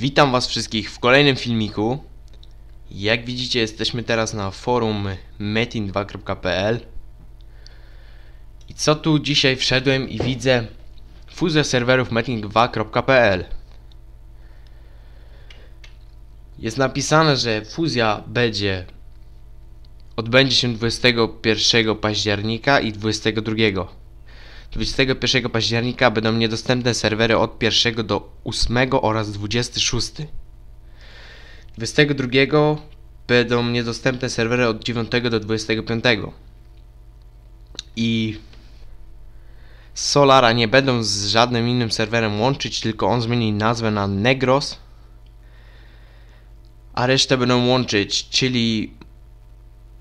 Witam was wszystkich w kolejnym filmiku. Jak widzicie jesteśmy teraz na forum metin2.pl I co tu dzisiaj wszedłem i widzę? Fuzję serwerów metin2.pl Jest napisane, że fuzja będzie odbędzie się 21 października i 22 21 października będą niedostępne serwery od 1 do 8 oraz 26. 22 będą niedostępne serwery od 9 do 25. I Solara nie będą z żadnym innym serwerem łączyć, tylko on zmieni nazwę na Negros. A resztę będą łączyć, czyli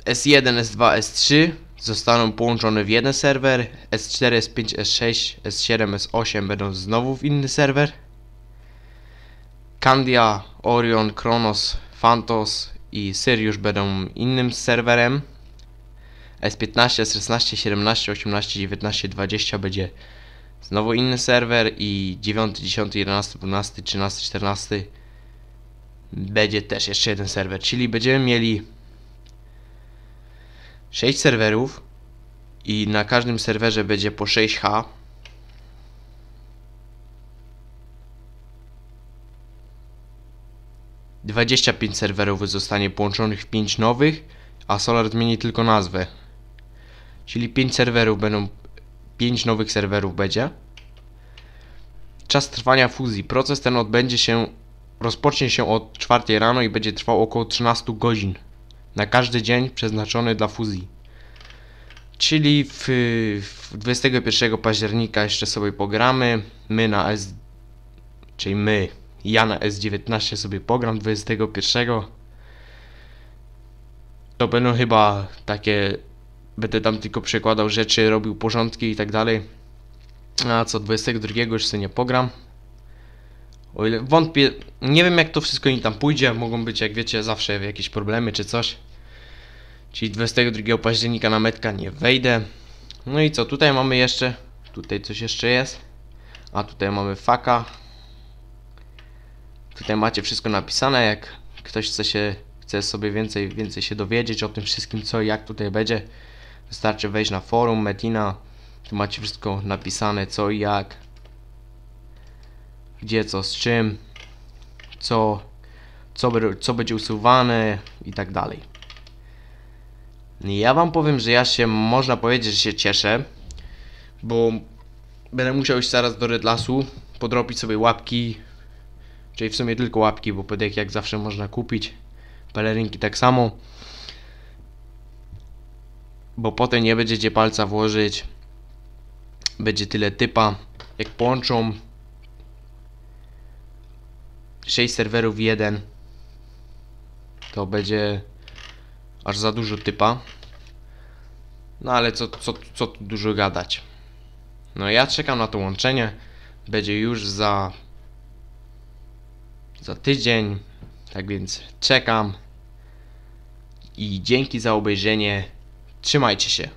S1, S2, S3 zostaną połączone w jeden serwer, S4, S5, S6, S7, S8 będą znowu w inny serwer. Candia, Orion, Kronos, Phantos i Sirius będą innym serwerem. S15, S16, 17, 18, 19, 20 będzie znowu inny serwer i 9, 10, 11, 12, 13, 14 będzie też jeszcze jeden serwer, czyli będziemy mieli 6 serwerów i na każdym serwerze będzie po 6H. Dwadzieścia pięć serwerów zostanie połączonych w 5 nowych, a Solar zmieni tylko nazwę. Czyli 5 serwerów będą 5 nowych serwerów będzie. Czas trwania fuzji. Proces ten odbędzie się rozpocznie się od 4 rano i będzie trwał około 13 godzin na każdy dzień przeznaczony dla fuzji. Czyli w, w 21 października jeszcze sobie pogramy. My na S. Czyli my. Ja na S19 sobie pogram 21. To będą chyba takie. Będę tam tylko przekładał rzeczy, robił porządki i tak dalej. A co 22 już sobie nie pogram. O ile wątpię, nie wiem jak to wszystko im tam pójdzie, mogą być jak wiecie zawsze jakieś problemy czy coś. Czyli 22 października na metka nie wejdę. No i co, tutaj mamy jeszcze, tutaj coś jeszcze jest. A tutaj mamy faka. Tutaj macie wszystko napisane, jak ktoś chce się, chce sobie więcej, więcej się dowiedzieć o tym wszystkim, co i jak tutaj będzie. Wystarczy wejść na forum Metina. Tu macie wszystko napisane, co i jak. Gdzie, co, z czym. Co, co, co będzie usuwane i tak dalej. Ja wam powiem, że ja się, można powiedzieć, że się cieszę, bo będę musiał iść zaraz do Redlasu, podrobić sobie łapki, czyli w sumie tylko łapki, bo pedek jak zawsze można kupić, pelerynki tak samo, bo potem nie będzie gdzie palca włożyć, będzie tyle typa, jak połączą. 6 serwerów jeden, to będzie aż za dużo typa. No ale co, co, co tu dużo gadać. No ja czekam na to łączenie. Będzie już za za tydzień. Tak więc czekam. I dzięki za obejrzenie. Trzymajcie się.